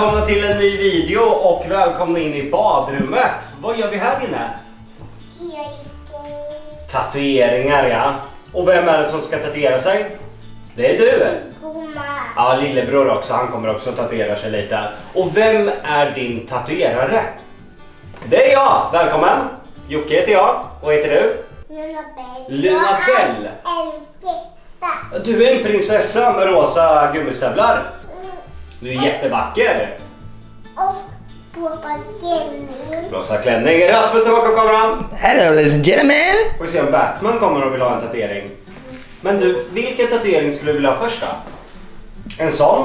välkomna till en ny video och välkomna in i badrummet. Vad gör vi här inne? Tatueringar ja. Och vem är det som ska tatuera sig? Det är du. Ja, lillebror också. Han kommer också tatuera sig lite. Och vem är din tatuerare? Det är jag. Välkommen. Jocke heter jag. Vad heter du? Luna Bell. Luna Bell. En ketta. Du är en prinsessa med rosa gummistövlar. Du är jättevacker. Och pappa Kenny. Rosa klänning. Rasmus är bakom kameran. Hello ladies and gentlemen! Får vi se om Batman kommer och vill ha en tatuering. Men du, vilken tatuering skulle du vilja ha först då? En sån?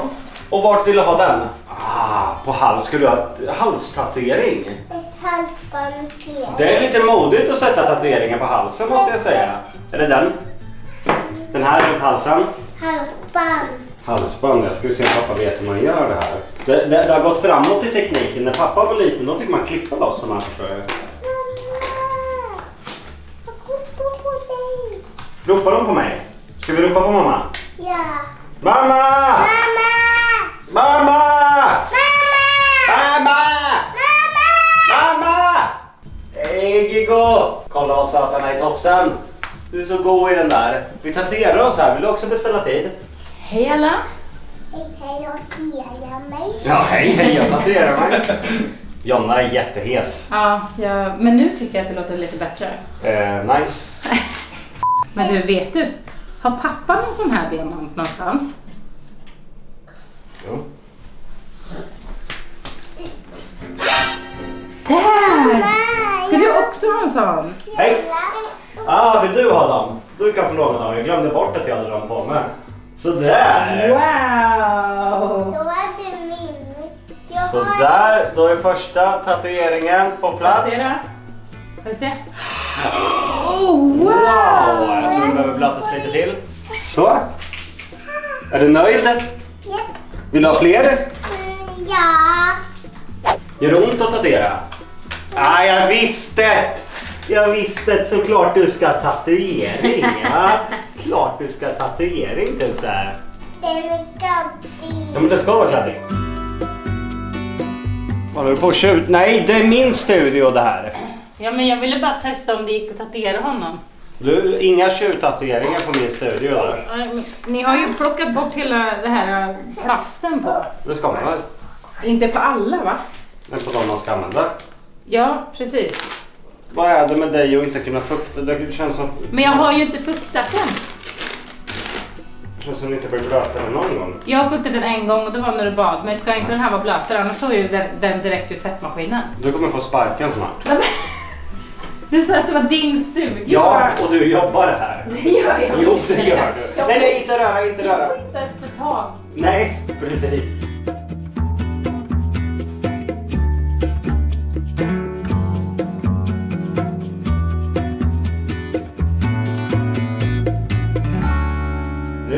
Och vart vill du ha den? Ah, på hals. Skulle du ha halstatuering? Ett halsband. Det är lite modigt att sätta tatueringar på halsen måste jag säga. Är det den? Den här runt halsen? Halsband. Halsband, jag ska se om pappa vet hur man gör det här. Det, det, det har gått framåt i tekniken. När pappa var liten då fick man klippa loss de här förstår jag. Ropar de på mig? Ska vi ropa på mamma? Ja. Mamma! Mamma! Mamma! Mamma! Mamma! Mamma! Hej Gigo! Kolla vad söt han är i tofsen. Du är så god i den där. Vi tatuerar oss här. Vill du också beställa tid? Hej alla! Hej, hej, jag tatuerar mig. Ja, hej hej. Jag tatuerar mig. Jonna är jättehes. Ja, jag, men nu tycker jag att det låter lite bättre. Eh, nice. Men du, vet du? Har pappa någon sån här diamant någonstans? Jo. Där! Ska du också ha en sån? Hej! Ah, vill du ha dem? Du kan få låna dem. Jag glömde bort att jag hade dem på mig. Sådär! Wow! Då är det min. Jag har Sådär, då är första tatueringen på Får jag plats. se då? Får jag se? Oh, wow! Wow! Jag tror det behöver blötas lite till. Så. Är du nöjd? Japp. Vill du ha fler? Mm, Ja. Gör det ont att tatuera? Ah, jag visste det! Jag visste det. Såklart du ska ha tatuering. Ja. Klart du ska tatuering Tusse. Den är Ja gabbig. men det ska vara kladdig. Håller du på att tjut? Nej, det är min studio det här. Ja, men jag ville bara testa om det gick att tatuera honom. Du, inga tjuvtatueringar på min studio där. Ni har ju plockat bort hela det här äh, plasten på. Det ska man väl? Inte på alla va? Men på de man ska använda. Ja, precis. Vad är det med dig och inte kunna fukta? Det känns som, Men jag har ju inte fuktat den. Som det inte blir blötare någon gång. Jag har fuktat den en gång och det var när du bad. Men ska inte den här vara blötare annars tar ju den, den direkt ur tvättmaskinen. Du kommer få sparken snart. Du sa att det var din studio. Ja, och du jobbar här. Det gör jag Jo, det gör du. Jag Nej, nej, inte röra, inte Jag röra. får inte ens betalt. Nej, precis.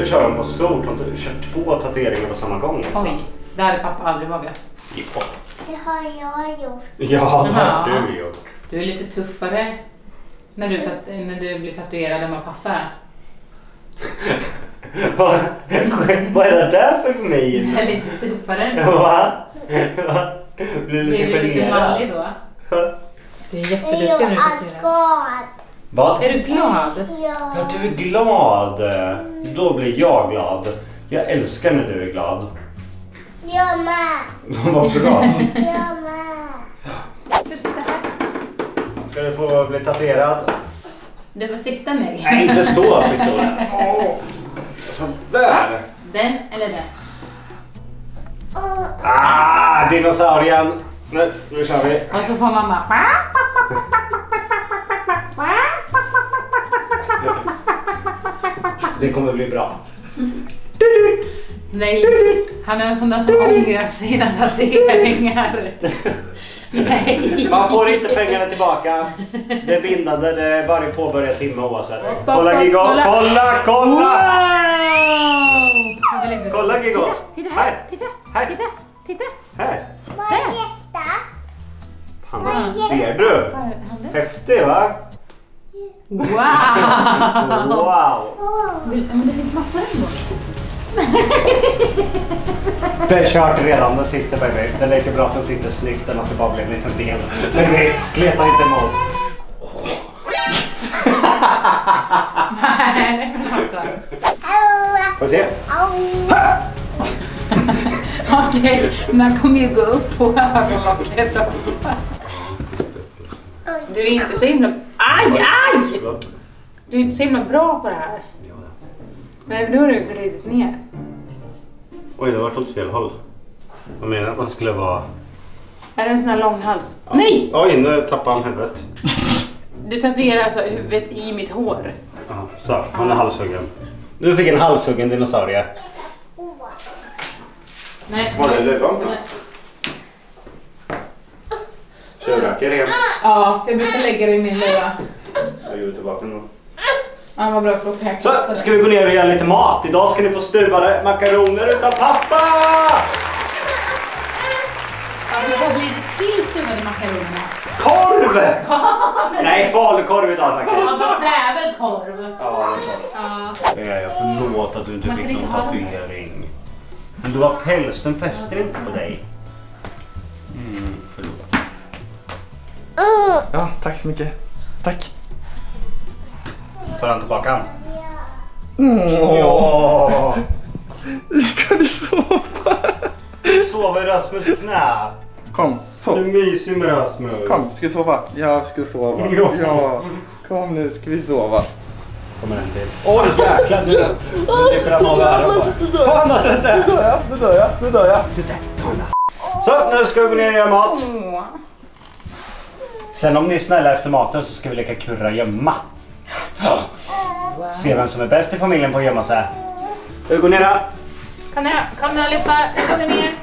Kör de på stort. De kör två tatueringar på samma gång. också. Oj, det hade pappa aldrig vågat. Ja, Det har jag gjort. ja det har du gjort. Du är lite tuffare när du, tat- när du blir tatuerad än vad pappa är. Vad är det där för min? Du är lite tuffare. Va? Va? Blir du Blir lite du lite mallig generad? då? Du är Jag jätteduktig när du är tatuerar. Vad? Är du glad? Ja, Ja. du är glad. Då blir jag glad. Jag älskar när du är glad. Jag med. Vad bra. Jag med. Ska du sitta här? Ska du få bli tatuerad? Du får sitta ner. Nej, inte stå upp i stolen. Sådär. Den eller den? Ah, dinosaurien. Nu, nu kör vi. Och så får mamma... Det kommer bli bra. Nej, han är en sån där som ångrar sina tatueringar. Nej. Man får inte pengarna tillbaka. Det är bindande. Det är varje påbörjad timme oavsett. Kolla Gigo. kolla. Kolla, kolla! Wow! Kolla Gigo. Titta, Här. titta, Här. titta, titta. Här. vad är detta? Ser du? Häftig va? Wow! Wow. Men det finns massor ändå. Det är kört redan, den sitter baby. Det är lika bra att den sitter snyggt än att det bara blir en liten del. Baby, sleta inte emot. Nej, förlåt. Au. Får vi se? Okej, den kommer ju gå upp på ögonlocket också. Du är inte så himla... Aj, aj! Du är inte så himla bra på det här. Men då har du glidit ner. Oj, det var åt fel håll. Vad menar du att man skulle vara... Är det en sån här lång hals? Nej! Oj, nu tappade han huvudet. Du tatuerar alltså huvudet i mitt hår. Ja, så, han är halshuggen. Du fick en halshuggen dinosaurie. Nej. Var det luvan? Tjurrackor igen. Ja, jag brukar lägga det i min luva. Jag gjorde tillbaka då. Ja, vad bra för att. Så, ska vi gå ner och göra lite mat. Idag ska ni få stuvade makaroner utan pappa! Alltså, vad blir det till stuvade makaronerna? Korv! Nej, falukorv idag faktiskt. Alltså, det är väl korv? Ja, det är korv. Ja. Jag. Förlåt att du inte Man fick någon tatuering. Men du har päls, den fäster inte på dig. Ja, tack så mycket. Tack. Tar han tillbaka han? Åh, Ja! ska du sova? Sover i Rasmus knä. Kom, Du sov. är mysig med Rasmus. Kom, ska vi sova? Ja, ska sova. Ja. Ja. Kom nu, ska vi sova. Kommer en till. Oj jäklar du! Klipper han av öronen på. Ta han då Tusse! Nu dör jag, nu dör jag, nu dör jag. Tusse, ta han då. Så nu ska vi gå ner och göra mat. Sen om ni är snälla efter maten så ska vi leka kurra gömma. Se vem som är bäst i familjen på att gömma sig. Går ner där. Kom ner, kom ner allihopa. Kom ner.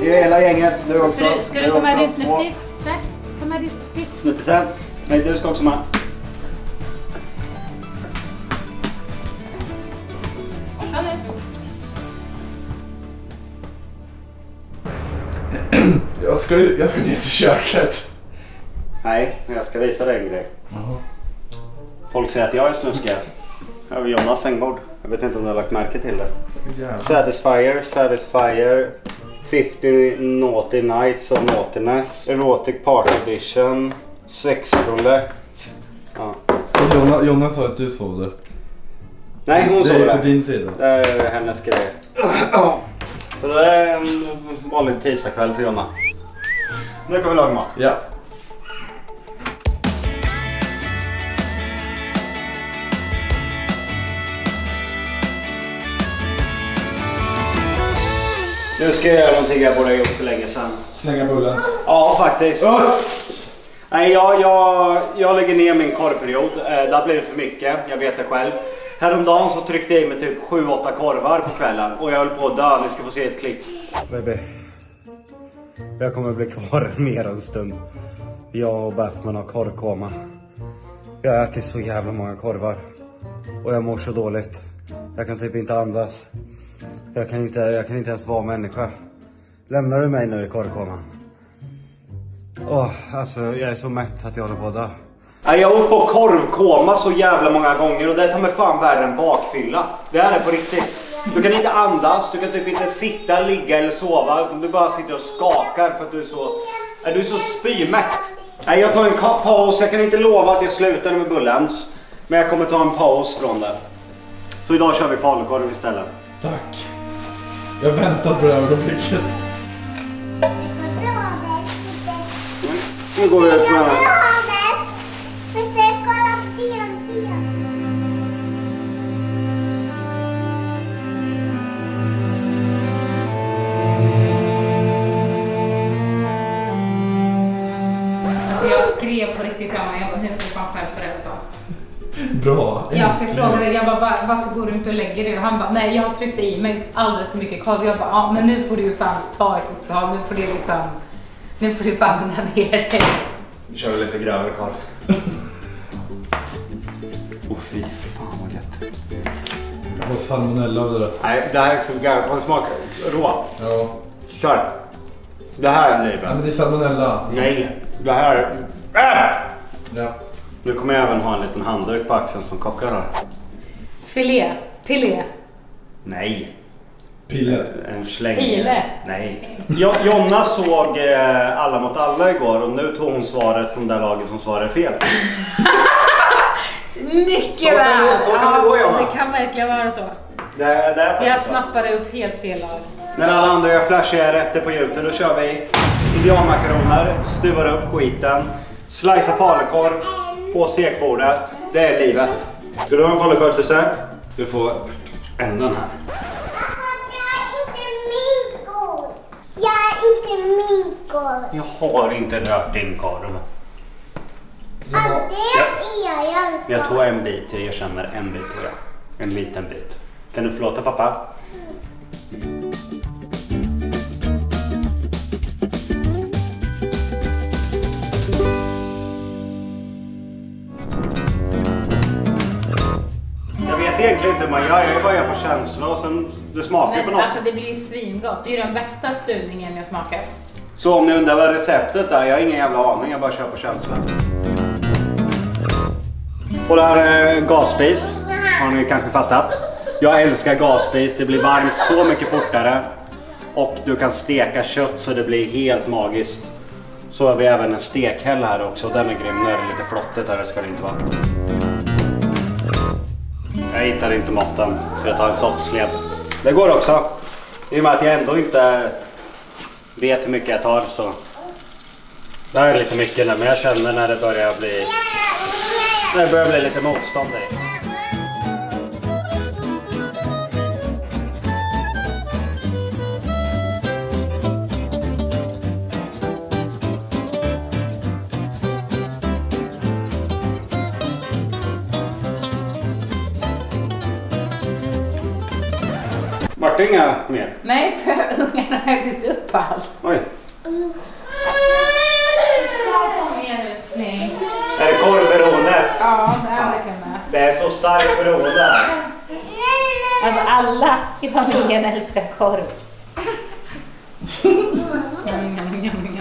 Det är hela gänget. Du också. Ska du, ska du ta med din snuttis? Nej, ta med din snuttis. Snuttisen. Nej, du ska också med. Kom nu. Jag ska, jag ska ner till köket. Nej, men jag ska visa dig en grej. Folk säger att jag är snuskig. Jag har Jonas sängbord. Jag vet inte om du har lagt märke till det. Jävlar. Satisfyer, Satisfyer. 50 Naughty Nights of Naughtiness. Erotic Party Edition. Sexroulette. Ja. Alltså, Jonas, Jonas sa att du sov där. Nej, hon det sover är på din sida. Det är hennes grej. Så det är en vanlig tisdagkväll för Jonna. Nu kan vi laga mat. Ja. Nu ska jag göra någonting jag borde ha gjort för länge sedan. Slänga bullens. Ja, faktiskt. Öss! Nej, jag, jag, jag lägger ner min korvperiod. Eh, Det har blivit för mycket, jag vet det själv. Häromdagen så tryckte jag i mig typ 7-8 korvar på kvällen och jag höll på att dö. Ni ska få se ett klipp. Baby. Jag kommer bli kvar mer en stund. Jag och Batman har korvkoma. Jag har ätit så jävla många korvar. Och jag mår så dåligt. Jag kan typ inte andas. Jag kan inte, jag kan inte ens vara människa. Lämnar du mig nu i korvkoman? Åh, alltså jag är så mätt att jag håller på att dö. Jag har åkt på korvkoma så jävla många gånger och det tar mig fan värre än bakfylla. Det här är på riktigt. Du kan inte andas, du kan typ inte sitta, ligga eller sova utan du bara sitter och skakar för att du är så... Är du är så spymätt. Nej, jag tar en paus. Jag kan inte lova att jag slutar med Bullens. Men jag kommer ta en paus från det. Så idag kör vi falukorv istället. Tack. Jag har väntat på det här ögonblicket. Nu går vi och med... Bra. Jag äntligen. frågade, jag bara, "Va- varför går du inte och lägger dig? Och han bara, nej jag tryckte i mig alldeles för mycket korv. Jag bara, ja men nu får du ju fan ta ett uppehåll. Nu får du liksom, nu får du fan lugna ner dig. Nu kör vi lite grövre korv. Åh fy fan vad gött. Jag får salmonella av det där. Nej, det här är så. Vad smakar rå? Ja. Kör. Det här blir bra. Alltså det är salmonella. Nej, det här... Äh! Ja. Nu kommer jag även ha en liten handduk på axeln som kockar har. Filé, pilé. Nej, Piller. En släng... Pile? Nej. Jo, Jonna såg eh, Alla mot alla igår och nu tog hon svaret från det laget som svarade fel. Mycket Så kan det- väl! så kan det gå, Jonna. det kan verkligen vara så. Det, det är Jag snappade upp helt fel lag. När alla andra gör flashiga rätter på Youtube då kör vi indianmakaroner, stuvar upp skiten, slicear falukorv på stekbordet. Det är livet. Ska du ha en falukorv Tusse? Du får ändan här. Jag är inte min korv. Jag är inte min korv. Jag har inte rört din korv. Ja, det är jag inte. Jag tog en bit, jag erkänner en bit tror jag. En liten bit. Kan du förlåta pappa? Egentligen inte hur man gör, jag bara gör på känsla och sen det smakar på Men något alltså det blir ju svingott. Det är ju den bästa stuvningen jag smakar. Så om ni undrar vad receptet är, jag har ingen jävla aning, jag bara kör på känsla. Och det här är gasspis, har ni kanske fattat. Jag älskar gasspis, det blir varmt så mycket fortare. Och du kan steka kött så det blir helt magiskt. Så har vi även en stekhäll här också, den är grym. Nu är det lite flottigt här, det ska det inte vara. Jag hittar inte måtten, så jag tar en soppsled. Det går också. I och med att jag ändå inte vet hur mycket jag tar så. Det här är lite mycket nu men jag känner när det börjar bli, när det börjar bli lite motstånd i. Vart det inga mer? Nej, för ungarna har ätit upp allt. Oj. Är det korvberoendet? Ja, det är det kunna. Det är så starkt beroende. Alltså alla i familjen älskar korv.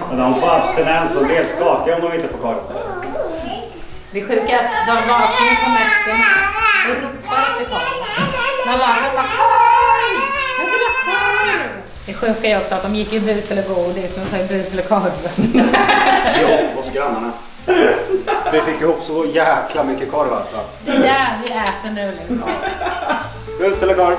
Och de får abstinens och blir skakiga om de inte får korv. Det är sjuka att de vaknar på nätterna och ropar efter korv. De vaknar bara Det sjuka är också att de gick i bus eller godis men sa bus eller korv. Jo, hos grannarna. Vi fick ihop så jäkla mycket korv alltså. Det är där vi äter nu liksom. Bus eller korv?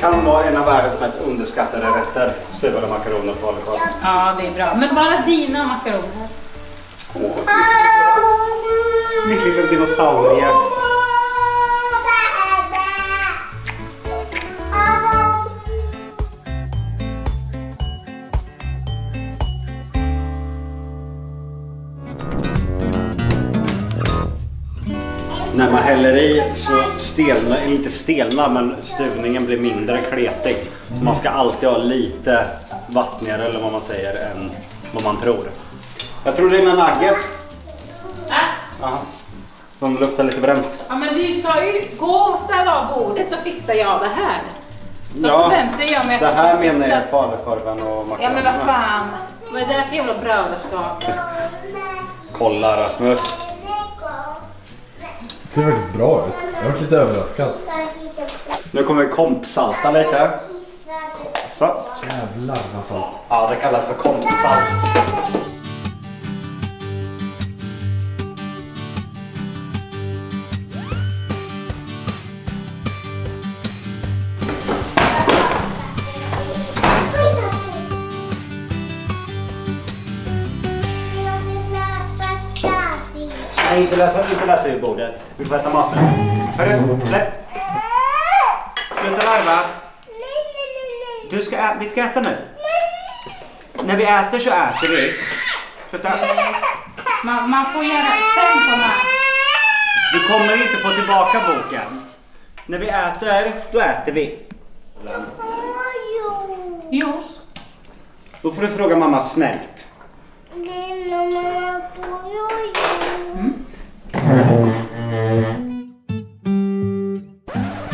Kan vara en av världens mest underskattade rätter. Stuvade makaroner och falukorv. Ja, det är bra. Men bara dina makaroner. Åh, Min lilla dinosaurie. Häller i så stelnar, inte stelnar, men stuvningen blir mindre kletig. Så man ska alltid ha lite vattnigare eller vad man säger än vad man tror. Jag tror det är mina nuggets. Äh? Aha. De luktar lite bränt. Ja men du sa ju gå och ställa av bordet så fixar jag det här. Då Ja, jag mig Det här menar jag falukorven och makaronerna. Ja men vad fan. Vad är det där för jävla bröderskap? Kolla Rasmus. Det ser faktiskt bra ut. Jag har lite överraskad. Nu kommer vi kompsalta lite. Så. Jävlar vad salt. Ja, det kallas för kompsalt. Nej, inte läsa, inte läsa i bordet. Vi får äta maten. Hörru, släpp. Sluta larva. Du ska ä- vi ska äta nu. När vi äter så äter vi. Sluta. Man, man får göra sen på mig. Du kommer inte få tillbaka boken. När vi äter, då äter vi. Juice. Då får du fråga mamma snällt.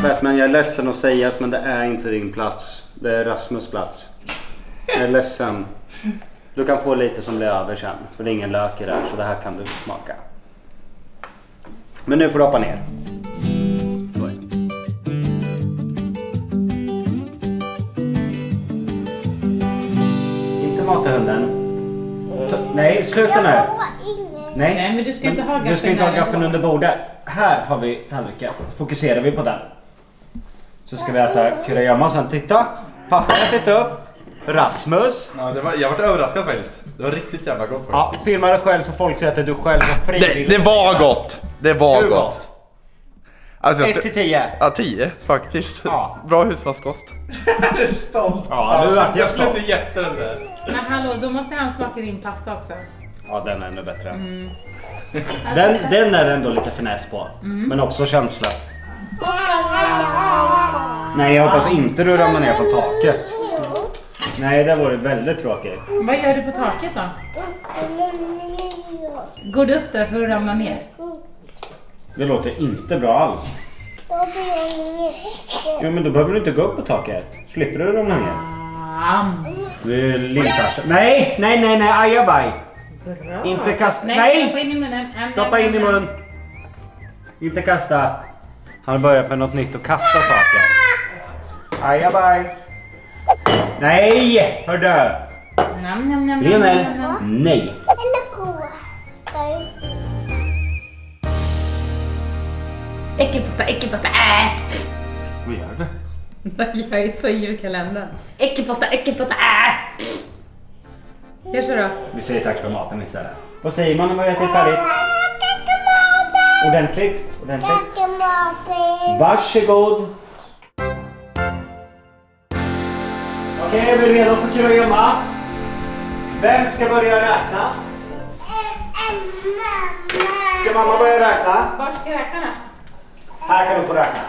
Batman, jag är ledsen att säga att men det är inte din plats. Det är Rasmus plats. Jag är ledsen. Du kan få lite som blir över sen. För det är ingen lök i det här så det här kan du smaka. Men nu får du hoppa ner. Inte mata hunden. Nej, sluta nu. Nej, Nej, men du ska inte ha Du ska inte ha gaffeln gaffeln under bordet. Här har vi tallriken. Fokuserar vi på den. Så ska vi äta kurragömma sen. Titta! Pappa har ätit upp. Rasmus. Ja, det var, jag vart överraskad faktiskt. Det var riktigt jävla gott Ja, faktiskt. filma dig själv så folk ser att det du själv som Det, frivilligt det var gott. Det var Hur gott. gott? Alltså, jag 1 ska, till 10. ja, 10 faktiskt. Ja. Bra husmanskost. Jag är stolt. Ja, nu vart jag jag skulle inte gett den där. Men hallå, då måste han smaka din pasta också. Ja, den är ännu bättre. Den, den är ändå lite finess på. Men också känsla. Nej, jag hoppas inte du ramlar ner från taket. Nej, det vore väldigt tråkigt. Vad gör du på taket då? Går du upp där för att ramla ner? Det låter inte bra alls. Jo, men då behöver du inte gå upp på taket. Slipper du ramla ner. Du är. Nej, nej, nej, nej, ajabaj. Bra. Inte kasta. Nej, Nej! stoppa in i munnen. Stoppa in i mun. Inte kasta. Han har börjat med något nytt och kasta saker. Ajabaj. Nej, hördu. Nam, nam, nam, Lionel. nam, nam. Nej. Äckelpotta, äckelpotta, äh! Vad gör du? Jag är så i julkalendern. Äckelpotta, äckelpotta, äh! Gör så då. Vi säger tack för maten istället. Vad säger man när man ätit färdigt? Ordentligt? Ordentligt? Tackematen. Varsågod. Okej, är vi redo för kurragömma? Vem ska börja räkna? Ska mamma börja räkna? Vart ska räkna Här kan du få räkna.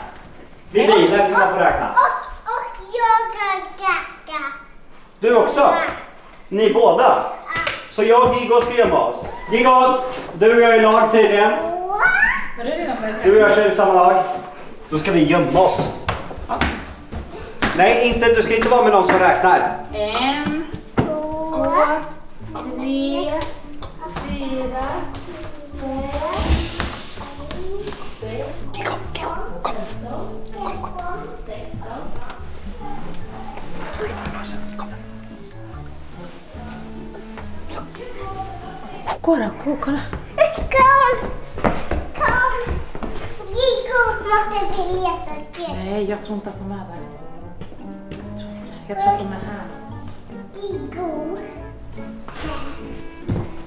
Vid bilen kan man få räkna. Och, och jag har kacka. Du också? Ni båda? Så jag och Giggo ska gömma oss. Giggo, du och jag är i lag tydligen. Du och jag kör i samma lag. Då ska vi gömma oss. Nej, inte, du ska inte vara med någon som räknar. En, två, tre, fyra, Kolla, kolla, kolla. Kom! Kom! Giggo måste vi leta till. Nej, jag tror inte att de är där. Jag tror inte det. Jag tror att de är här. Giggo.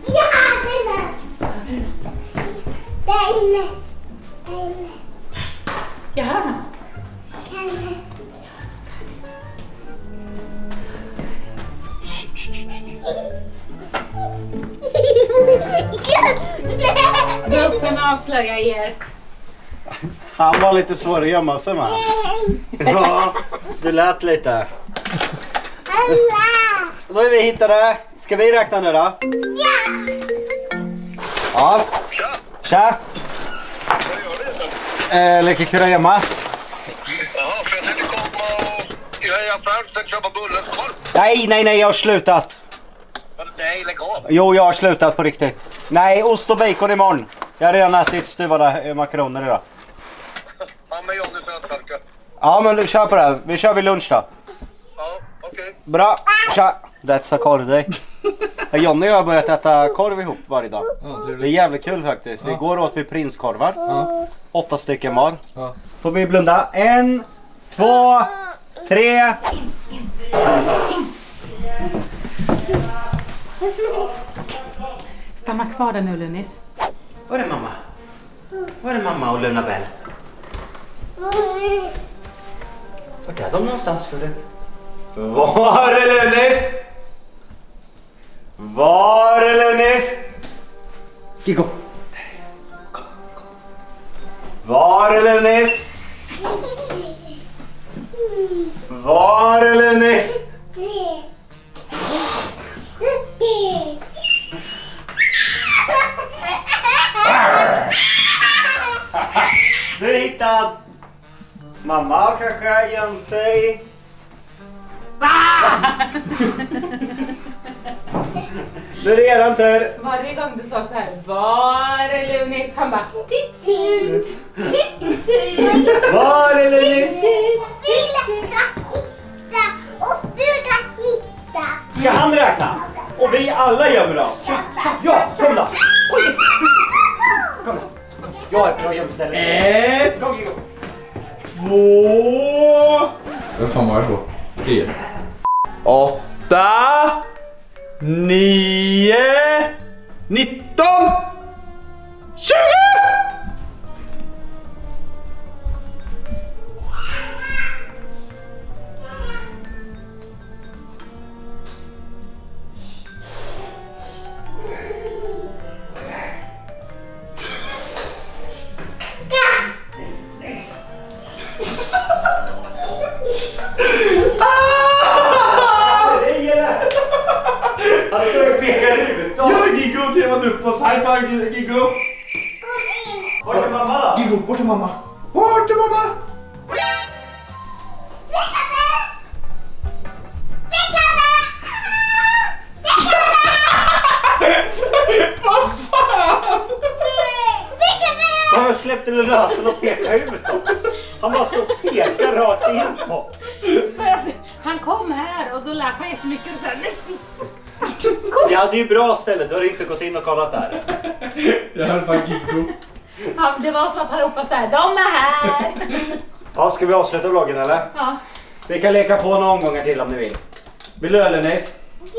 Ja, den är. Där inne. Avslöjar er. Han var lite svår att gömma sig med. Ja, du lät lite. Då är vi hittade. Ska vi räkna nu då? Ja! Ja. Tja! Tja! Vad gör du? Eh, leker kurragömma. Jaha, för jag tänkte komma och... Jag är i affären så tänkte köpa bullar och korv. Nej, nej, nej, jag har slutat. Nej, lägg av. Jo, jag har slutat på riktigt. Nej, ost och bacon imorgon. Jag har redan ätit stuvade eh, makaroner idag. Han med Johnny sötfärka. Ja, men du kör på det. här. Vi kör vid lunch då. Ja, okej. Bra, tja! That's a korv day. Jonny och jag har börjat äta korv ihop varje dag. Ja, Det är jävligt kul faktiskt. Igår åt vi prinskorvar. Ja. Åtta stycken var. Ja. Får vi blunda? En, två, tre. Stanna kvar där nu Lunis. Var är mamma? Var är mamma och Luna Bell? Vart är de någonstans tror du? Var är Lunis? Var är Lunis? Kiko. Kom, kom. Var är Lunis? Var är Lunis? Du är hittad! Mamma kanske gömt sig. Nu är det eran tur. Varje gång du sa så här, var är Lunis? Han bara, titt, titt, titt, titt. Var är Lunis? Vi ska hitta och du ska hitta. Ska han räkna? Och vi alla gömmer oss. Ja, Bra gömställe. Ett, två... Vad fan var jag på? Tre. Åtta, nio, nitton, tjugo! Mamma? Vart är mamma? Vad fan? Han har släppt den rösen och pekar ut oss. Han bara står och pekar rakt in på. För att han kom här och då lät han jättemycket och så här, Vi hade ju bra ställe, du har inte gått in och kollat där. Jag hörde bara Giggo. Ja, Det var som att han ropade så här, de är här! Ja, ska vi avsluta vloggen eller? Ja, Vi kan leka på några omgångar till om ni vill. Vill du eller Nis?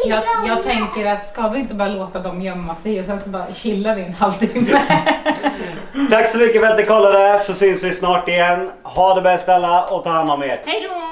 jag, jag tänker att ska vi inte bara låta dem gömma sig och sen så bara chillar vi en halvtimme? Tack så mycket för att ni kollade så syns vi snart igen. Ha det bäst alla och ta hand om er. Hej då!